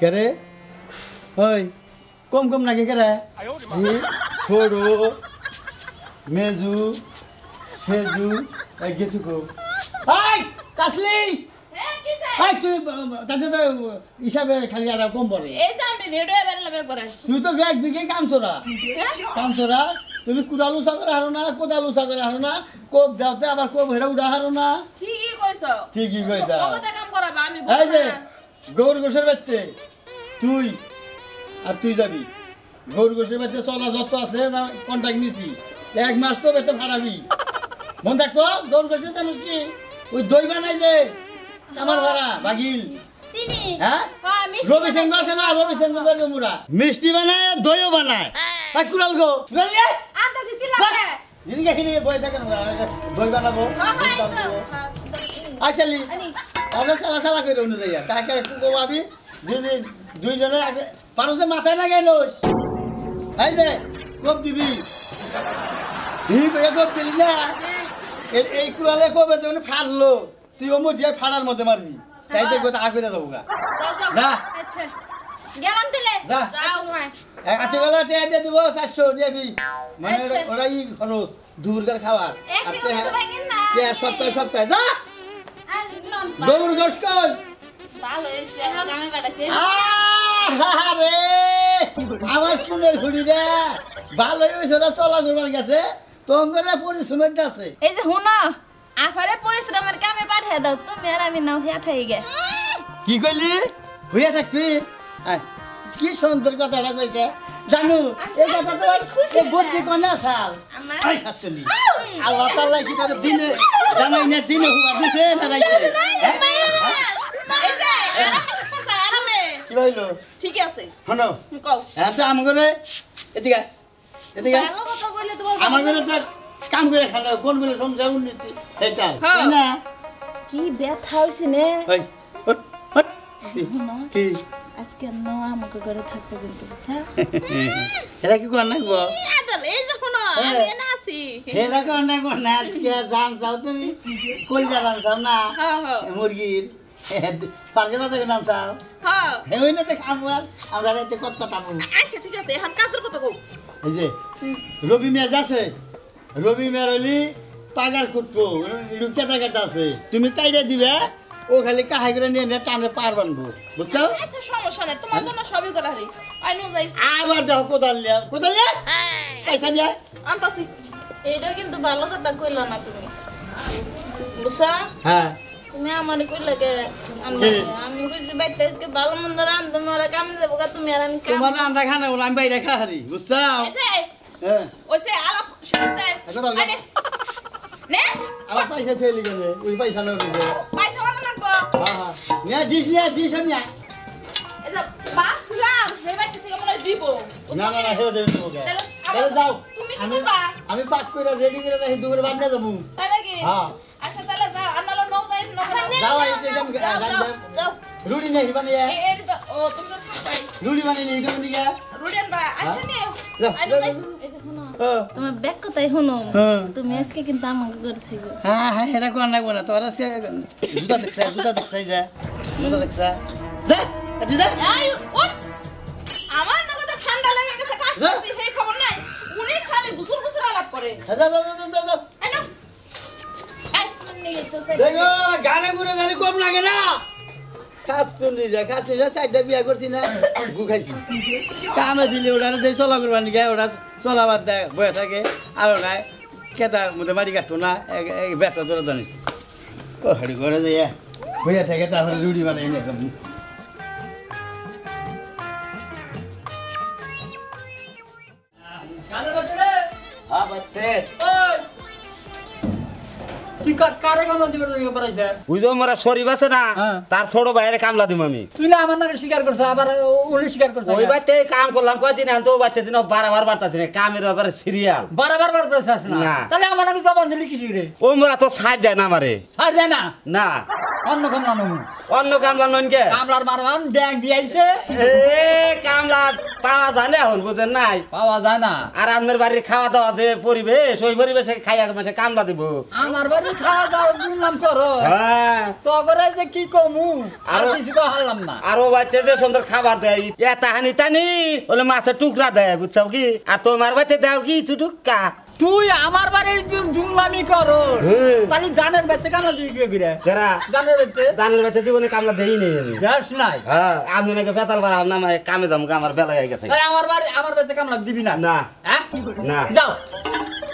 কেরে? ওই কম কম নাকি কেরে? ছোড়ো মেজু সেজু এই গেছু কো। আই কাসলি! আই তুই তাতে তো হিসাবে খালি আর কম পড়ে। তুই তো ব্যাগ বিঘে কামছরা কামছরা তুমি কুড়াল করে হারো না কোদাল করে হারো না কোপ দেওতে আবার কোপ হেরা উড়া হারো না। ঠিকই কইছ। ঠিকই কইছা। কবে কাম করাবা আমি এই যে গৌর গোসের বাড়িতে। তুই আর তুই যাবি। গৌর গোসের বাড়িতে চলা যত আছে না কন্ট্যাক্ট নিছি। এক মাস তো বেতে ভাড়াবি মন থাকব গৌর গোসে জানিস কি? ওই দই বানাই যে আমার ভাড়া বাগিল হ্যাঁ? হ্যাঁ রবি আছে না? রবি সিং বাড়ি মুরা মিষ্টি বানায় দইও বানায়। তাই কুড়াল গো। থাকেন দই বানাবো হ্যাঁ হ্যাঁ করে অনুযায়ী তাকে একটু কমাবি। দুই দুইজনে আগে পারো যে মাথায় না গেল এই যে কোপ দিবি। হিহি কইয়া কোপ দিলি না? এই কুড়ালে কবে যে উনি ফাড়লো। তুই ওমর দিয়ে ফাড়ার মধ্যে মারবি। তাই দেখব তা করে যাব গা। যাও যাও। যা। আচ্ছা। গেলাম দিলে যা। আচ্ছা গেলে টিয়া দিয়ে দিব চারশো নিবি মানে আচ্ছা। ওরা- ওরা ই খরচ দুপুরকার খাবার। সপ্তাহে সপ্তাহে যা। গরুর গোস ভালো হইছে এখন আমি বাড়াইছি আরে আমার শুনের ঘুড়ি রে ভালো হয়েছে ওরা চলা করবার গেছে। তোমার পরিশ্রমের আছে এই যে হুনো আফারে পরিশ্রমের কামে পাঠিয়ে দাও তুমি আর আমি নাও গে। কি কইলি? হইয়া থাকবি? আয়, কি সুন্দর কথাটা কইছে। জানু এই কথা এই বুদ্ধি কোনে আসাল? আই খাচ্ছলি আল্লাহ তাআলা কি করে দিনে জামাই না দিনে হুবা দিছে না রাইতে হ্যাঁ? কি ঠিক আছে। শোনো কও। হ্যাঁ তো আমার ঘরে এদিকে এদিকে ভালো কথা কইলে তোমার আমার তো কাম করে খালো কোন বলে সংসার উন্নতি এটা হ্যাঁ। তাই না? কি ব্যথা হইছে নে। ওই হট হট কি কি? আজকে ন আমাকে ঘরে থাকতে কিন্তু বুঝছা? এরা কি কর নাকবো আদর এই যে হ্যাঁ। আমি না আছি। এরা কর না না আজকে জান তুমি। কল জানান চাও না? হ্যাঁ হ্যাঁ। মুরগির। পার্কের মাঝে নাম চাও হ্যাঁ। হে না খামুয়ার আমরা এতে কত কথা আচ্ছা ঠিক আছে এখন কাজের কথা কও। এই যে রবি মেয়াজ আছে? রবি মেয়ার হলি পাগার খুঁটবো। একটু কেটা কেটা আছে। তুমি কাইডে দিবে ও খালি কাহাই করে নিয়ে নিয়ে টানে পার বানবো। বুঝছ? আচ্ছা সমস্যা নাই তোমার জন্য সবই করা হারি আই নো যাই। আবার দেখো কোদাল নিয়ে কোদাল নিয়ে পয়সা নিয়ে আনতাছি। এইটা কিন্তু ভালো কথা কইলা না তুমি। বুঝছা? হ্যাঁ। তুমি আমার কইলা কে আনবা কি? কে? আমি কইছি বাইতে আজকে ভালো মন্দ রান তোমার কাম যাব গা? তুমি আর আমি কাম তোমার রান্না খানা বলে আমি বাইরে খাহারি বুঝছ এসে হ্যাঁ। ওইসে আলাপ শুনছে আরে নে। আমার পয়সা ছেলে গেলে ওই পয়সা উঠেছে পয়সা ওরা লাগবো। হ্যাঁ হ্যাঁ। দিস দিস এই যে বাপ ছিলাম সেই বাড়ি থেকে মনে দিব। না না না হেও দেবে তোমাকে তাহলে যাও। তুমি কি করবা? আমি পাক করে রেডি করে রাখি দুপুরে বাদ না যাব। তাই নাকি? হ্যাঁ। আচ্ছা তাহলে রুটি নেই বানিয়ে এই এই তো ও তুমি নিয়ে কেমন নিয়ে আচ্ছা নে হ্যাঁ ব্যাগ কোথায় শুনো? হ্যাঁ। তুমি আজকে কিন্তু আমাকে করে থাকবে। হ্যাঁ হ্যাঁ এটা কোন লাগবো না তোর আজকে জুতা দেখছা জুতা দেখছাই যা জুতা দেখছা। যা এদি যা। আমার নগদ তো ঠান্ডা লেগে গেছে খবর নাই। উনি খালি গুসুর গুসুর আলাপ করে। যা যা যা যা, যা। দেখো, গানে ঘুরে গানে কম লাগে না। খাচ্ছুনি রে খাচ্ছুনি রে চারটা বিয়া করছি না, গু খাইছি। কামে দিলে ওটা দেয় চলা করবার নিকে ওটা চলা বাদ দেয়, বয়ে থাকে। আর ওটা কেতা মধ্যে মাটি কাটতো না ব্যবসা ধরে জানিস ও হেডি করে যাইয়া বইয়া থাকে, তারপরে রুটি বানাই নিয়ে। তুই কারে কামলা দিবে তোকে বাড়াইছে? বুঝো মোরা শরীফ আছে না হ্যাঁ। তার ছোট ভাইয়ের কামলা দিব আমি। তুই না আমার নাকি স্বীকার করছ আবার উনি স্বীকার করছে ওই বাচ্চা কাম করলাম কয়দিন এখন তো বাচ্চা দিন বারবার বাড়তাছে না কামের ব্যাপারে সিরিয়াল বারবার বার না। তাহলে আমার নাকি জবান দিলি কিছু রে? ও মোরা তো সাইড দেয় না আমারে। ছাড় দেয় না? না। অন্য কামলা নমু অন্য কামলা ননকে কামলার মারবান ব্যাংক দিয়াইছে এ কামলা পাওয়া যায় না এখন বুঝেন নাই? পাওয়া যায় না। আর আপনার বাড়ির খাওয়া দাওয়া যে পরিবেশ ওই পরিবেশে খাইয়া মাসে কামলা দিব। আমার বাড়ি খাওয়া দাওয়া দুর্নাম করো। হ্যাঁ। তো করে যে কি কমু? আর আরো- কিছু তো হারলাম না। আরও বাচ্চা যে সুন্দর খাবার দেয় এ তাহানি টানি ওলে মাছের টুকরা দেয় বুঝছ কি? আর তোমার বাচ্চা দাও কি টুটুকা তুই আমার বাড়ির দুর্নামি করো। তাহলে গানের বেচে কামলা তুই কে ঘুরে যারা গানের বেচে? দানের বাচ্চা জীবনে কামলা দেই নেই আমি। দেশ নাই। হ্যাঁ। আমি নাকি বেতাল পারা না মানে কামে যাম আমার বেলা হয়ে গেছে। তাই আমার বাড়ি আমার বেচে কামলা দিবি না। না। হ্যাঁ? না। যাও।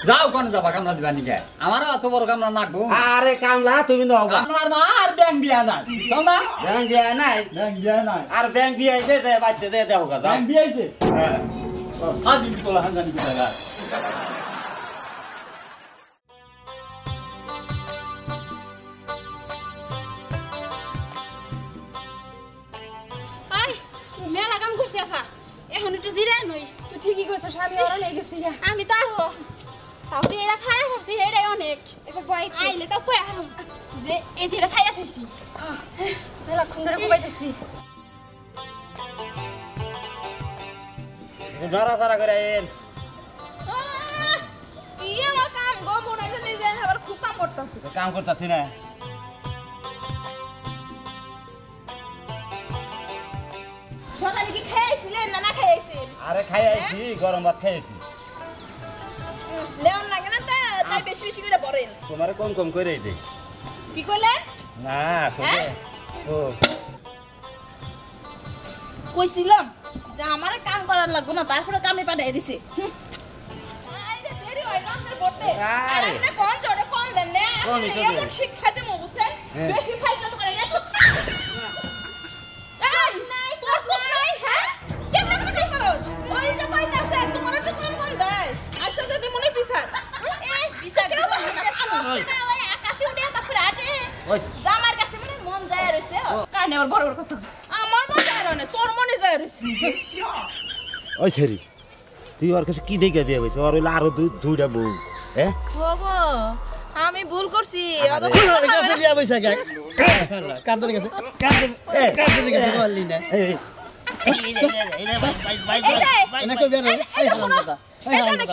যাও কোন যাবা কামলা দিবা নিকে? আমার অত বড় কামলা নাকবো আরে কামলা তুমি নবা কামলার মা আর ব্যাংক দিয়া নাই। বুঝছ না। ব্যাংক বিয়া নাই? ব্যাংক দিয়া নাই। আর ব্যাংক বিয়া দে দে বাচ্চা দে দেও গা ব্যাংক দিয়াইছে হ্যাঁ। হাজির কোলা হাঙ্গানি কোলা আই করছি আপা এখন একটু জিরে নই? তুই ঠিকই কইছিস আমি ওরা লেগে গেছি আমি তো আর তাও যে এরা ফাড়া করছি অনেক। এবার বয় আইলে কই আরও যে এই যে এটা ফাইরা থইছি মেলাক্ষণ ধরে ঘুমাইতেছি। নড়া চড়া করে এন কি আমার কাম গো মনে হয় নিজে আবার খুব কাম করতেছি। কাম করতেছি না। সকালে কি খেয়েছিলেন না না খেয়েছেন? আরে খাই আইছি গরম ভাত খাইছি লেওন লাগে না তো? তাই বেশি বেশি করে পড়েন তোমারে কম কম করে দেই কি করলেন? না তোকে ও। কইছিলাম যে আমারে কাম করার লাগবো না তারপরে কামে পাঠিয়ে দিছে। হুম। আইরে দেরি হয় আপনার বটে। আরে। কোন জোরে কোন দেন না। দেন। শিক্ষা দেবো বুঝছেন? হ্যাঁ। বেশি ওই ছেড়ি তুই ওর কাছে কি দেখে বিয়ে হয়েছে ওর হইল আরও দু- দুইটা বউ হ্যাঁ আমি ভুল করছি গে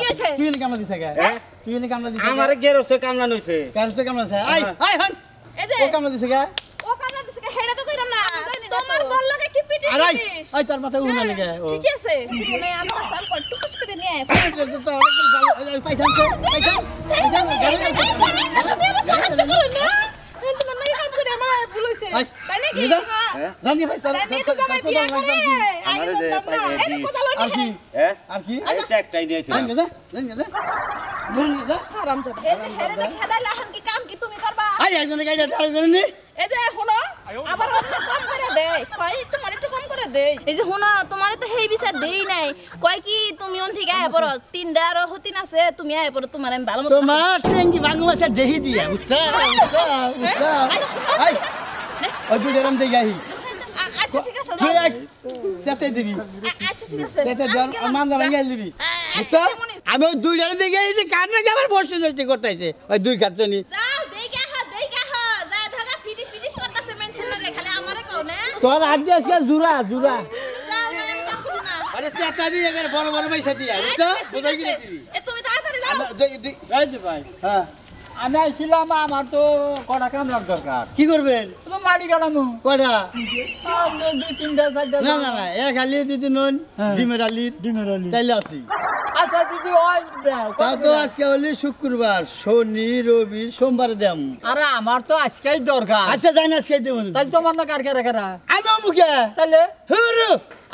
গেছে গেছে গে হ্যাঁ? আমার গেরস্ত কামলা নইছে থেকে কামলা দিছে আই আই হন ও কামলা দিছে গে ও কামলা দিছে কে, হেডা। তোমার বল লাগে কি পিটি আর আই তোর মাথা উনা লাগে ঠিক আছে মনে হয় আল্লাহ সাল করে টুকুস করে নিয়ে আয়। তো অনেক ভালো পয়সা আছে পয়সা পয়সা তুমি আমার সাহায্য করো না। তোমার নাকি কাম করে আমার ভুল হইছে। তাই নাকি? হ্যাঁ। জানি ভাই তোর তাই তো জামাই বিয়া করে। আমারে যে জানতাম এই যে আর কি হ্যাঁ আর কি এই তো একটাই নিয়েছে জান গেছে জান গেছে জান গেছে এই হেরে যে খেদাইলে এখন কি কাম কি তুমি করবা? আই গাড়ি আছে আরেকজনে নি এই যে শুনো, আবার কম করে দেয়। কয়, তোমার একটু কম করে দেয়। এই যে শুনো, তোমারে তো সেই বিচার দেই নাই। কয় কি, তুমি ওন থেকে আয় পড়ো। তিনটা আরও হতিন আছে, তুমি আয় পড়ো, তোমার আমি ভালো তোমার ট্যাঙ্কি ভাঙু আছে দেহি দিয়া। বুঝছা বুঝছা বুঝছা আই ওই দুই গরম গাহি আচ্ছা ঠিক আছে তুই এক সেতে দিবি। আচ্ছা ঠিক আছে। সেতে দেওয়ার আমি গেলাম। দিবি। বুঝছা আমি ওই দুই কার নাকি আবার বসে নইতে করতেছে ওই দুই যাও, দেইগা হ, দেইগা হ। যা ঢাকা ফিটিস ফিটিস করতাছে মেনশন লাগে, খালি আমারে কও না। তোর আড্ডি আজকে জুরা জুরা। আরে দিয়ে এখানে বড় বড় পয়সা দিয়া বুঝছ? বুঝাই কি দিবি। এ, তুমি তাড়াতাড়ি যাও। এই যে ভাই হ্যাঁ। আমি আইছিলাম আমার তো কটা কামলার দরকার। কি করবেন? তো মাটি কাটামু কয়টা? দুই তিনটা চারটা না না না দিদি নন হ্যাঁ। ডিমের আলির। ডিমের আলি। তাইলে আছি। আচ্ছা যদি হয় দাও তা তো আজকে হলি শুক্রবার শনি রবি সোমবারে দেম। আরে আমার তো আজকেই দরকার। আচ্ছা যাই না আজকে দেবো। তাই তোমার না কার কারা কারা আমি মুখে তাহলে? হুরু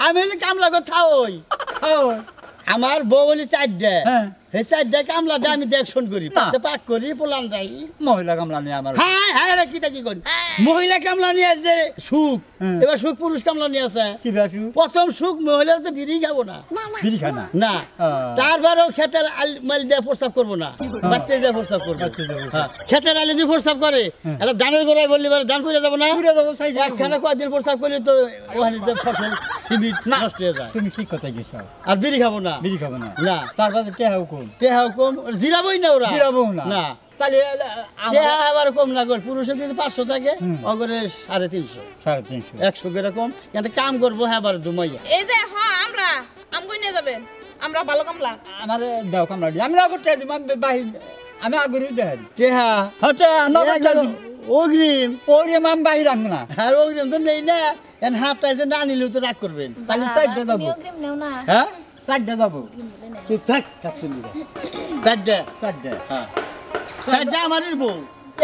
আমি কামলা কথা ওই ও, আমার বউ বলি চারটে। হ্যাঁ। হে চারটে কামলা দিয়ে আমি দেখশন করি। পাতে পাক করি পোলান যাই মহিলা কামলা নিয়ে আমার হ্যাঁ হ্যাঁ রে কিটা কি করি? মহিলা কামলা নিয়ে আছে সুখ। হ্যাঁ। এবার সুখ পুরুষ কামলা নিয়ে আছে কি প্রথম সুখ মহিলার তো বিড়ি যাব না। বিড়ি খানা না। হ্যাঁ। তারপরেও খেতের আল- মাল দিয়ে প্রস্তাব করব না। বাড়তে যা প্রস্তাব করব। বাড়তে যা হ্যাঁ, খেতের আলে দিয়ে প্রস্তাব করে। এটা ধানের গোড়ায় বললি এবার ধান করে যাব না? পুরে যাব সাইজ একখানে কয়দিন প্রস্তাব করলে তো ওখানে যে ফসল সিমিট নষ্ট হয়ে যায়। তুমি ঠিক কথাই গেছো আর বিড়ি খাব না। বিড়ি খাব না। না। তারপরে কে। হুকুম তে হুকুম জিরাবই না ওরা। জিরাবও না। না। তাহলে আবার কম লাগবে পুরুষের যদি পাঁচশো থাকে অগরে সাড়ে তিনশো। সাড়ে তিনশো। একশো করে কম। কিন্তু কাম করব হ্যাঁ আবার দুমাইয়া। এই যে হ্যাঁ আমরা। আমগো নিয়ে যাবেন। আমরা ভালো কামলা। আমার দাও কামলা আমি দিব বাহির আমি আগরে দেখাই টেহা। হ্যাঁ একদম অগ্রিম। ওরে আমি বাহির না। আর অগ্রিম তো নেই না। এখন হাতটায় যে না নিলেও তো রাগ করবেন। তাহলে অগ্রিম নেও না। হ্যাঁ? চারটে যাব চুপ থাক চারটে চারটে হ্যাঁ। চারটে আমাদের বউ।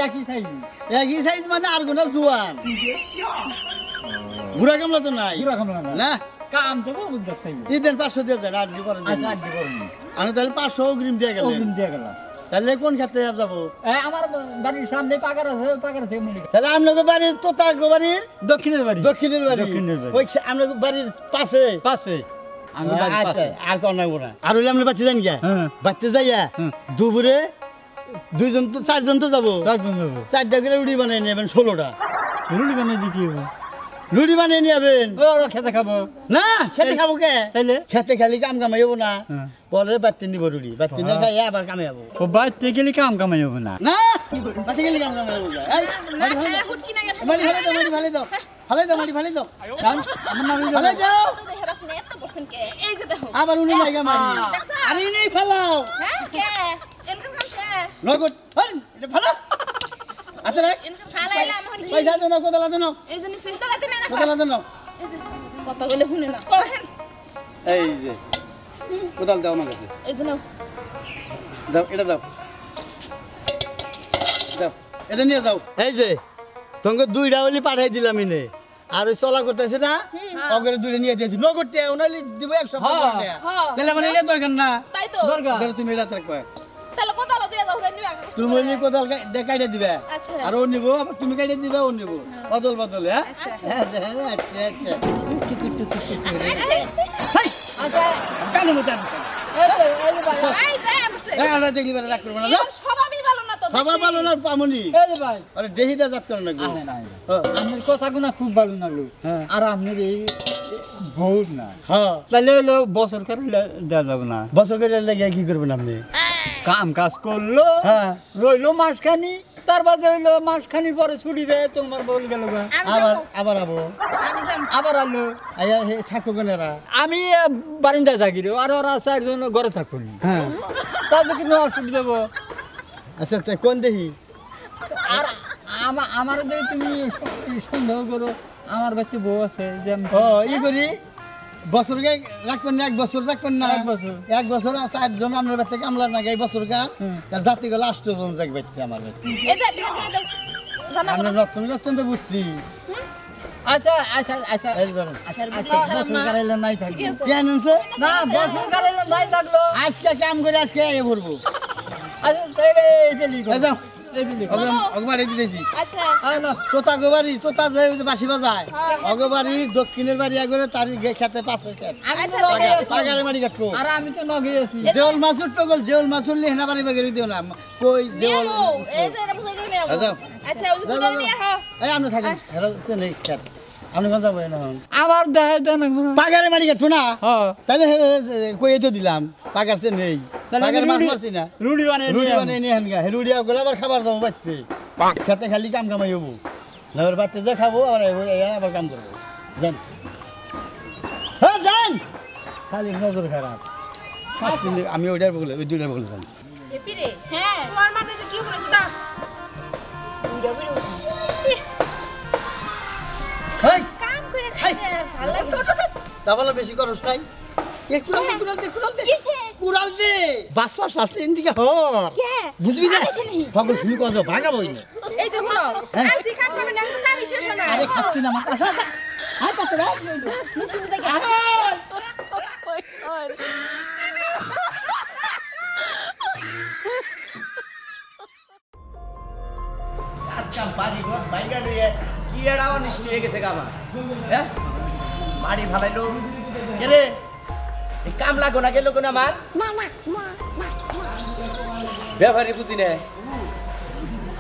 একই সাইজ একই সাইজ মানে আর গোনা জুয়ান। বুড়া কামলা তো নাই। পুরো কামলা না। কাম তো করব সাইজ এই দেন পাঁচশো দিয়ে যান আর পরে দিন। আচ্ছা আজকে করব আমি তাহলে পাঁচশো অগ্রিম দিয়ে গেলেন ওদিন দিয়ে গেলাম। তাহলে কোন খাতে যাব? আমার বাড়ির সামনে পাকার আছে পাকার থেকে মনে। তাহলে আপনাকে বাড়ির তোতা বাড়ির? দক্ষিণের বাড়ি। দক্ষিণের বাড়ি। দক্ষিণের বাড়ি। ওই আপনাকে বাড়ির পাশে? পাশে। পাশে আর কোন লাগবো না আর হইলে আমরা বাচ্চা যান গিয়া? হ্যাঁ। বাচ্চা যাইয়া দুপুরে দুইজন তো চারজন তো যাব। চারজন যাব। চারটা করে রুটি বানিয়ে নেবেন ষোলোটা। রুটি বানিয়ে দিতে হবে? রুটি বানিয়ে নিয়ে যাবেন। খেতে খাব। না খেতে খাব কে? তাইলে? খেতে খালি কাম কামাইব না। হ্যাঁ। পরে বাচ্চা নিব রুটি। বাচ্চা নিয়ে খাই আবার কামে যাব। ও বাড়িতে গেলে কাম কামাই হবে না? না বাচ্চা গেলে কাম কামাইব না। খায়া হুটকি না গেছে। মাটি ফালে দাও ফালে দাও। ফালে দাও ফালে দাও। আমার নামে ফালে দাও। কে এই যে দেখো। আবার উনি জায়গা মারি দেখছ? আরে নেই ফালাও। হ্যাঁ কে? এনকাম কাম শেষ। নগদ হন এটা ফালা আতে রাখ। এনকাম ফালাইলাম হন কি? পয়সা দেন কোদাল দেন এই জন্য সে তো গাতে না কোদাল দেন কত গলে শুনে না কহেন এই যে কোদাল দাও আমার কাছে। এই জন্য দাও এটা দাও। দাও এটা নিয়ে যাও। এই যে তোমাকে দুইটা বলি পাঠাই দিলাম ইনে। আর ওই চলা করতেছে না অগরে দুইটা নিয়ে দিয়েছি নগদ টিয়া ওনালি দিব একশো হ্যাঁ, তাহলে আমার এটা দরকার না। তাই তো। দরকার। ধরো তুমি এটা তাহলে আগে। তুমি ওই নিয়ে কোদাল কাইটে দিবে। আচ্ছা। আর ও নিবো আবার তুমি কাইটে দিবে ও নিবো। বদল বদল হ্যাঁ? আচ্ছা আচ্ছা। আচ্ছা আচ্ছা। টুকু টুকু টুকু রে। হাই! আচ্ছা। কানে মতো আসছে এই যে এই ভাই। এই যে বসে এই আমরা দেখলি বেলা রাগ করব না যাও স্বভাবই ভালো না না পামনি? এই যে ভাই। আরে দেহিদা জাত করে না গো না হ্যাঁ। আপনার কথাগুলো খুব ভালো লাগল হ্যাঁ। আর আপনার এই বহুত না। হ্যাঁ। তাহলে হলো বছর করে দেওয়া যাবে না। বছর করে লেগে কি করবেন আপনি? কাম কাজ করল হ্যাঁ। রইল মাসখানি তার বাদে হইল মাসখানি পরে ছুটিবে তোমার বল গেল আবার আবার আবো। আবার আলো। আয়া হে থাকো কেনারা আমি বারিন্দা বারিন্দায় থাকি রে। আর ওরা চারজন ঘরে থাকব নি। হ্যাঁ তাদের কিন্তু অসুবিধা হব? আচ্ছা তা কোন দেখি আর আমা- আমার যদি তুমি সন্দেহ করো আমার বাড়িতে বউ আছে যে ও ই করি বছর গে রাখবেন না এক বছর রাখবেন না? এক বছর। এক বছর আর চারজন আপনার বাড়িতে কামলা না এই বছর কার হুম। তার জাতি গেল আষ্টজন যাক বাড়িতে আমার জানা আমরা নকশন গেছেন তো বুঝছি। আচ্ছা আচ্ছা আচ্ছা। ধরেন আচ্ছা আচ্ছা নাই থাকবে। কেন না বছর নাই থাকল। আজকে কাম করে আজকে এ ভরবো। আচ্ছা আচ্ছা দক্ষিণের বাড়ি আগরে তার খেতে পাশে খেত আমি তো আচ্ছা, নগে তাহলে- আছি। পাগারে মারি কাটবো আর আমি তো নগে আছি জেউল মাছুর টগল জেউল মাছুর লিহনা বাড়ি বাগেরি দিও না কই জেউল আচ্ছা। আচ্ছা। হ্যাঁ আপনি থাকেন হেরা নেই খেত আপনি দেন পাগারে মারি কাটবো না? তাহলে কই তো দিলাম? পাগার সে নেই। পাগারে মাছ মারছি না। রুড়ি বানিয়ে রুটি নিয়ে বানিয়ে নিয়ে হানগা রুটি গেলে আবার খাবার যাব বাচ্চে খেতে খালি কাম কামাই হব। এবার বাচ্চা যা খাব আর আবার কাম করব। যান হ্যাঁ যান খালি নজর খারাপ। আমি ওইটার বলে ওই দুইটার বলে পিরে হ্যাঁ তোমার মাথা যে কি বলেছে তা? খাইবে ভালো লাগে তা বলে বেশি খরচ নাই। এ কুড়াল দে কুড়াল দে কুড়াল দে। কুড়াল দে। বাস বাস আসলে এদিকে হর। বুঝবি না? পাগল শুনি কজ ভাগাবই না। এই যে হলো আর শিখান করবে না তো কামি শেষ না। আরে খাচ্ছি না আমার আচ্ছা আয় পাতে রে মুসিবত দেখে আজকাল বাড়ি ঘর বাইগা নিয়ে কি এরা অনিষ্ট হয়ে গেছে আমার? হ্যাঁ? বাড়ি ভালাইলো কে রে? এই কাম লাগো না গেল কোন আমার ব্যবহারই বুঝি না।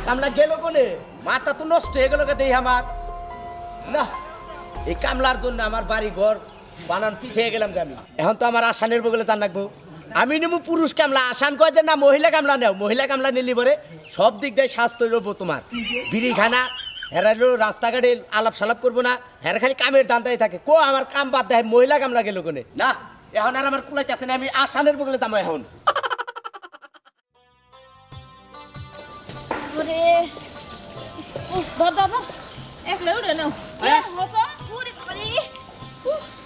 কামলা গেল কোনে মাথা তো নষ্ট হয়ে গেল দেই আমার। না এই কামলার জন্য আমার বাড়ি ঘর বানান পিছিয়ে গেলাম আমি। এখন তো আমার আসানের বগলে তার রাখব আমি নেব পুরুষ কামলা আসান কয় যে না মহিলা কামলা নেও মহিলা কামলা নিলি পরে সব দিক দিয়ে স্বাস্থ্য রবো তোমার। বিড়ি খানা হেরালো রাস্তাঘাটে আলাপ সালাপ করব না হেরা খালি কামের দান্দাই থাকে। কো আমার কাম বাদ দেয় মহিলা কামলা গেল কোনে? না এখন আর আমার কুলাইতে আছে না আমি আসানের বগলে দাম এখন।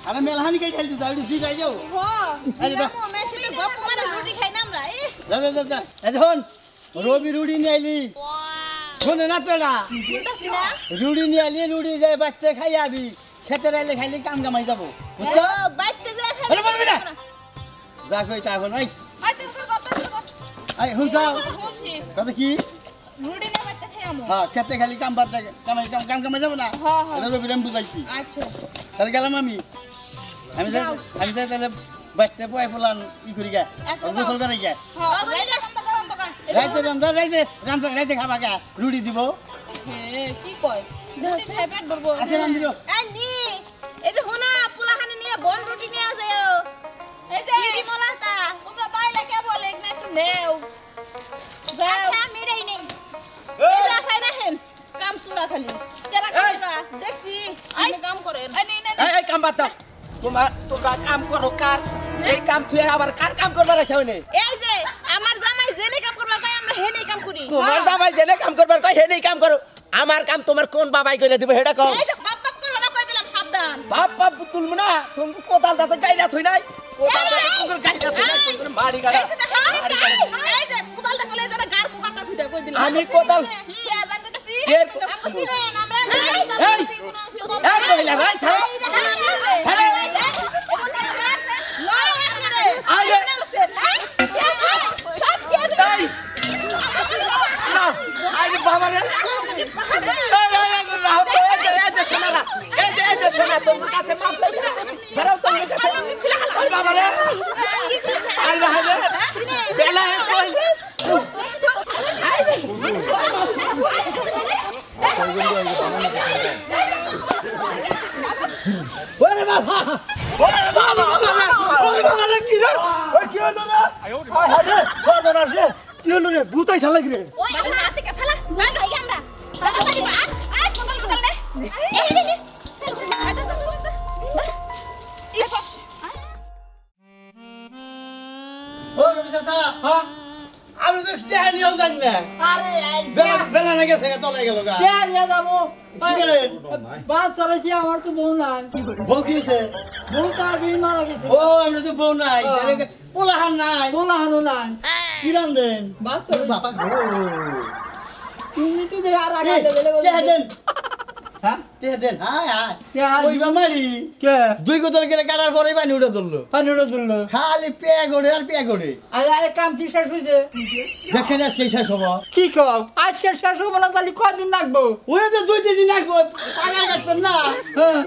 আরে মেলহানি যাও দি যাই যাও। গপ মারে রুটি খাই না আমরা যা যা যা, রবি রুড়ি নিয়ে আইলি। শোনে না তো না শুনতাছি না। রুড়ি নিয়ে আইলি রুড়ি যায় বাচ্চা খাই আবি। খেতে রাইলে খাইলে কাম কামাই যাব। বুঝছ? ও, বাইতে যায় খাই আরে বলবি না। যা কই তা এখন এই এই বলছি। কথা কি? রুটি না বাইতে খাই আমো। হ্যাঁ খেতে খালি কাম বাদ কামাই কাম কাম কামাই যাব না? হ্যাঁ, হ্যাঁ। রবি আমি বুঝাইছি। আচ্ছা। তাহলে গেলাম আমি। আমি যাই আমি যাই তাহলে বাচ্চা বয় ফেলান ই করি গে আচ্ছা, গোসল করে গে হ্যাঁ রাইতে রান্ধা রাইতে রান্ধা রাইতে খাবা গা রুটি দিব। হে কি কয়? ভরবো। আছে নি। এই যে হুনা পোলাখানে নিয়ে বন রুটি নিয়ে যাও এই যে কি তোমরা তাইলে কে বলে? একটু নেও। যাও। আচ্ছা আমি রেই নেই। এই যে খাই না হেন কাম সুরা খালি কেরা কাম দেখছি আমি কাম করেন। এই এই কাম বাদ দাও। তোমার তোমরা কাম করো কার? এই কাম তুই আবার কার কাম করবার আছে এই যে আমার জামাই জেনে করবার কয় আমরা হেনে কাম করি তোমার দাবাই জেনে কাম করবার কয় হে নেই কাম করো আমার কাম তোমার কোন বাবাই কইলে দিব হেডা কও এই বাপ বাপ করবা না কই দিলাম সাবধান বাপ বাপ না তুমি কোদাল দাতে গাইরা থই নাই কোদাল দাতে তুমি গাইরা থই নাই তুমি মারি গাড়া এই যে দেখো, এই যে কোদাল গার কই দিলাম আমি কে আমরা আমরা এই, এই কইলা ভাই ছাড়ো ছাড়ো বেলা না গেছে তলে গেল গা। কে নিয়ে যাব? বাস চলেছি আমার তো বউ নাই। বউ কি হয়েছে বউ তাড়াতাড়ি মারা গেছে। ও আমরা তো বউ নাই। পোলাহান নাই। নাই। কি রান্ধেন বাস চলে বাবা তুমি তো দেখে আর আগে দেন? দুই কোতল করে কাটার পরে পানি উঠে ধরলো। পানি উঠে তুললো খালি পেয়া গড়ে আর পেয়া গড়ে আরে কাম কি শেষ হয়েছে? দেখেন আজকে শেষ হব। কি কম আজকে শেষ হব না তাহলে কদিন লাগবো ওই তো দুই তিন দিন আসব টাকা কাটবেন না। হ্যাঁ।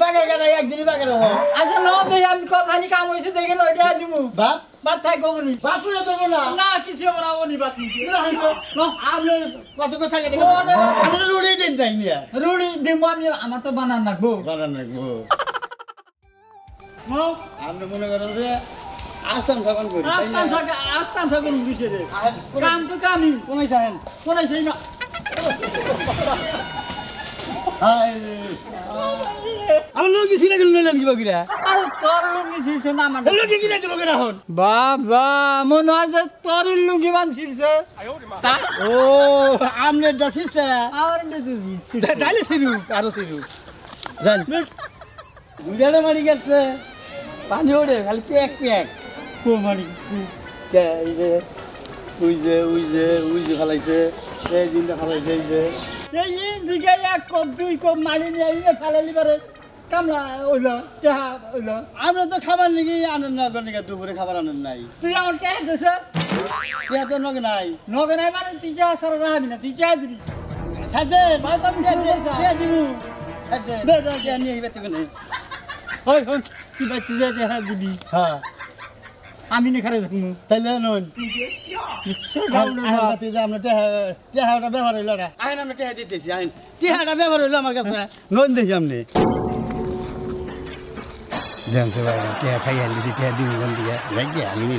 বাগার কাটাই একদিনই বাগার হব। আচ্ছা ন দেখি আমি কথানি কাম হয়েছে দেখে না ওইটা দিব বাপ? বাদ থাকব বলি। বাপ পুরো ধরবো না? না কিছু হব না বলি বাদ আপনি কত কথা কেটে। আমি তো রুড়ি দিন তাই নিয়ে। রুড়ি দিব আমি আমার তো বানান রাখব বানান রাখব আপনি মনে করেন যে আসতাম তখন করি না? আসতাম থাকে আসতাম থাকে বুঝে রে কাম তো কামই। কোনায় চাহেন কোনায় সেই না। হায় লোক ছিঁড়ে গেল নিলেন কিবা কিরা? আরে তোর লুঙ্গি ছিলছে না আমার লোক কিনে দেবো কিনা এখন? বাবা মনে হয় যে তোর লুঙ্গি বানছিলছে ও আমনের দা ছিঁড়ছে? আমার তাইলে ছিড়ুক আরও ছিড়ুক। জান। দুইটারে মারি গেছে। পানি ওড়ে খালি প্যাক প্যাক কে এই যে উই যে উই যে ফেলাইছে। এই দিনটা ফেলাইছে এই যে। এই দিকে এক কপ দুই কপ মারি নিয়ে ফেলালি পারে। কামলা ওইল দেহা ওইল আমরা তো খাবার নাকি আনন্দ না নাকি দুপুরে খাবার আনন্দ নাই। তুই আমার কে দিছে? পেয়া তো নগে নাই। নগে নাই মানে তুই যা সারা যাবি না তুই চা দিবি। সাথে ভাই, শুরু করছি। দিমু সাথে দে, দে, দে। নিয়ে বেতে কোনে ওই হন তুই বাচ্চা যা দেহা দিবি। হ্যাঁ। আমি নে খারে দেখুন তাইলে নন নিশ্চয় গাউলো বাতি যে আমরা টেহা টেহাটা ব্যবহার হইল না আইন আমরা টেহা দিতেছি আইন। টেহাটা ব্যবহার হইল আমার কাছে। নন দেখি আপনি जान्छ बाहिर त्यहाँ खाइहाल्ने चाहिँ त्यहाँ दिनु भन्थ्यो क्या हामी नि